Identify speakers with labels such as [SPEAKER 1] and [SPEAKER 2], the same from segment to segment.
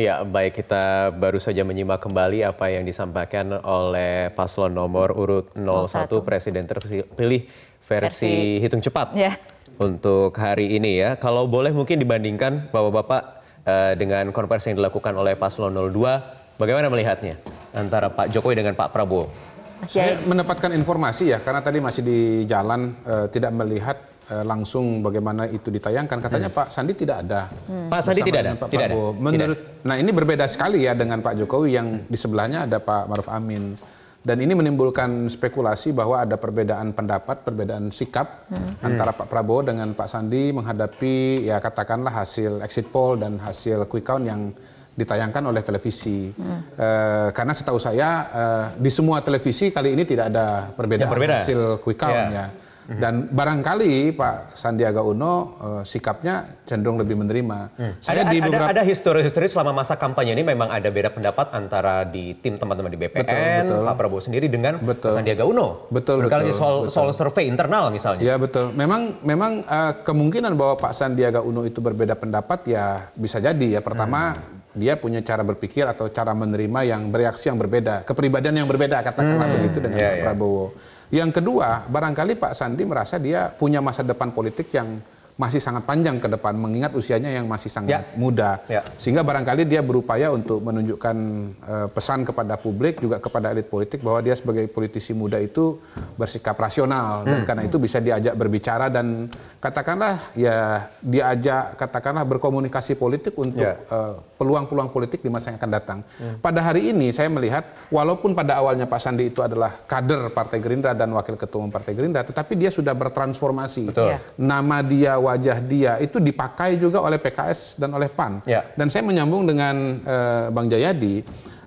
[SPEAKER 1] Ya, baik kita baru saja menyimak kembali apa yang disampaikan oleh paslon nomor urut 01 Presiden terpilih versi, hitung cepat ya. untuk hari ini ya. Kalau boleh mungkin dibandingkan Bapak-Bapak uh, dengan konversi yang dilakukan oleh paslon 02, bagaimana melihatnya antara Pak Jokowi dengan Pak Prabowo?
[SPEAKER 2] Saya mendapatkan informasi ya, karena tadi masih di jalan uh, tidak melihat Eh, langsung bagaimana itu ditayangkan. Katanya hmm. Pak Sandi tidak ada.
[SPEAKER 1] Hmm. Pak Sandi tidak ada.
[SPEAKER 2] Pak tidak ada. Menurut, tidak. nah ini berbeda sekali ya dengan Pak Jokowi yang di sebelahnya ada Pak Maruf Amin. Dan ini menimbulkan spekulasi bahwa ada perbedaan pendapat, perbedaan sikap hmm. antara Pak Prabowo dengan Pak Sandi menghadapi ya katakanlah hasil exit poll dan hasil quick count yang ditayangkan oleh televisi. Hmm. E, karena setahu saya e, di semua televisi kali ini tidak ada perbedaan hasil quick count yeah. ya. Dan barangkali Pak Sandiaga Uno uh, sikapnya cenderung lebih menerima.
[SPEAKER 1] Hmm. Saya ada, di beberapa... ada, ada histori-histori selama masa kampanye ini memang ada beda pendapat antara di tim teman-teman di BPN, betul, betul. Pak Prabowo sendiri dengan betul. Sandiaga Uno.
[SPEAKER 2] Betul, betul.
[SPEAKER 1] soal, betul. soal survei internal misalnya.
[SPEAKER 2] Ya betul. Memang memang uh, kemungkinan bahwa Pak Sandiaga Uno itu berbeda pendapat ya bisa jadi ya. Pertama hmm. Dia punya cara berpikir atau cara menerima yang bereaksi yang berbeda, kepribadian yang berbeda katakanlah hmm. begitu dengan yeah, Pak yeah. Prabowo. Yang kedua, barangkali Pak Sandi merasa dia punya masa depan politik yang masih sangat panjang ke depan mengingat usianya yang masih sangat ya. muda ya. sehingga barangkali dia berupaya untuk menunjukkan uh, pesan kepada publik juga kepada elit politik bahwa dia sebagai politisi muda itu bersikap rasional hmm. dan karena itu bisa diajak berbicara dan katakanlah ya diajak katakanlah berkomunikasi politik untuk ya. uh, peluang-peluang politik di masa yang akan datang. Hmm. Pada hari ini saya melihat walaupun pada awalnya Pak Sandi itu adalah kader Partai Gerindra dan wakil ketua umum Partai Gerindra tetapi dia sudah bertransformasi. Betul. Nama dia wajah dia itu dipakai juga oleh PKS dan oleh PAN. Ya. Dan saya menyambung dengan uh, Bang Jayadi,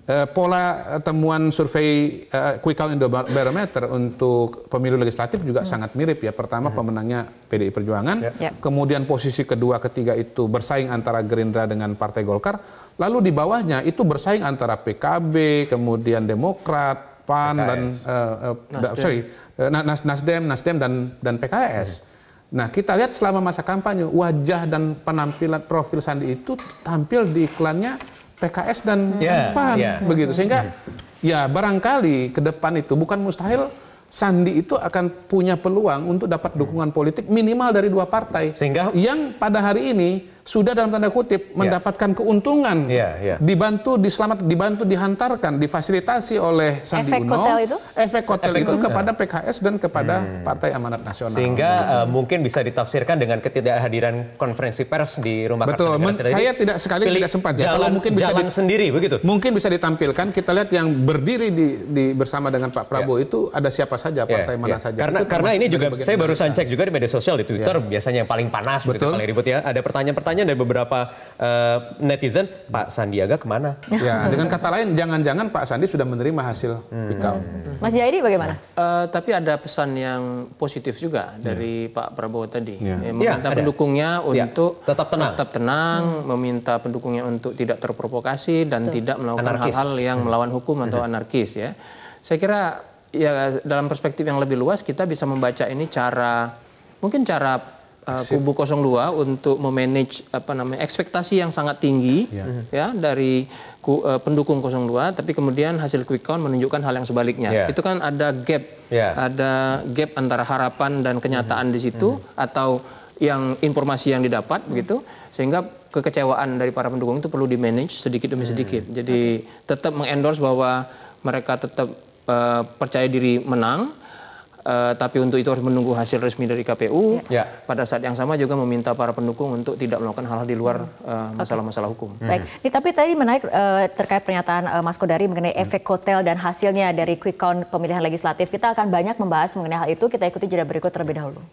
[SPEAKER 2] uh, pola temuan survei uh, Quick Count Barometer untuk pemilu legislatif juga hmm. sangat mirip ya. Pertama hmm. pemenangnya PDI Perjuangan, ya. kemudian posisi kedua, ketiga itu bersaing antara Gerindra dengan Partai Golkar, lalu di bawahnya itu bersaing antara PKB, kemudian Demokrat, PAN PKS. dan uh, uh, Nasdem. sorry Nasdem, Nasdem dan dan PKS. Hmm. Nah, kita lihat selama masa kampanye wajah dan penampilan profil Sandi itu tampil di iklannya PKS dan yeah, PAN yeah. begitu. Sehingga ya barangkali ke depan itu bukan mustahil Sandi itu akan punya peluang untuk dapat dukungan politik minimal dari dua partai. Sehingga yang pada hari ini sudah dalam tanda kutip yeah. mendapatkan keuntungan, yeah, yeah. dibantu, diselamat, dibantu, dihantarkan, difasilitasi oleh Sandi efek Uno,
[SPEAKER 3] hotel itu?
[SPEAKER 2] efek hotel efek itu hotel. kepada PKS dan kepada hmm. Partai Amanat Nasional.
[SPEAKER 1] Sehingga uh, mungkin bisa ditafsirkan dengan ketidakhadiran konferensi pers di rumah
[SPEAKER 2] Betul, Men saya tidak sekali tidak sempat
[SPEAKER 1] ya. Jalan, mungkin bisa jalan di, sendiri begitu.
[SPEAKER 2] Mungkin bisa ditampilkan. Kita lihat yang berdiri di, di bersama dengan Pak Prabowo yeah. itu ada siapa saja, partai yeah, mana yeah. saja.
[SPEAKER 1] Karena karena ini juga saya baru cek juga di media sosial di Twitter yeah. biasanya yang paling panas, Betul. Begitu, paling ribut ya. Ada pertanyaan-pertanyaan pertanyaan dari beberapa uh, netizen, Pak Sandiaga ke mana?
[SPEAKER 2] Ya, dengan kata lain, jangan-jangan Pak Sandi sudah menerima hasil hmm.
[SPEAKER 3] hmm. Mas Jaidi bagaimana?
[SPEAKER 4] Uh, tapi ada pesan yang positif juga hmm. dari Pak Prabowo tadi, ya. Eh, meminta ya, pendukungnya ya. untuk
[SPEAKER 1] tetap tenang,
[SPEAKER 4] tetap tenang, hmm. meminta pendukungnya untuk tidak terprovokasi dan Betul. tidak melakukan hal-hal yang hmm. melawan hukum atau hmm. anarkis ya. Saya kira ya dalam perspektif yang lebih luas kita bisa membaca ini cara mungkin cara uh, kubu 02 untuk memanage apa namanya ekspektasi yang sangat tinggi yeah. ya dari ku, uh, pendukung 02 tapi kemudian hasil quick count menunjukkan hal yang sebaliknya. Yeah. Itu kan ada gap yeah. ada gap antara harapan dan kenyataan mm -hmm. di situ mm -hmm. atau yang informasi yang didapat mm -hmm. begitu sehingga kekecewaan dari para pendukung itu perlu di manage sedikit demi sedikit. Mm -hmm. Jadi tetap mengendorse bahwa mereka tetap uh, percaya diri menang Uh, tapi untuk itu harus menunggu hasil resmi dari KPU. Ya. Pada saat yang sama juga meminta para pendukung untuk tidak melakukan hal-hal di luar hmm. uh, masalah-masalah hukum.
[SPEAKER 3] Hmm. Baik, Ini, tapi tadi menarik uh, terkait pernyataan uh, Mas Kodari mengenai hmm. efek hotel dan hasilnya dari quick count pemilihan legislatif. Kita akan banyak membahas mengenai hal itu. Kita ikuti jeda berikut terlebih dahulu.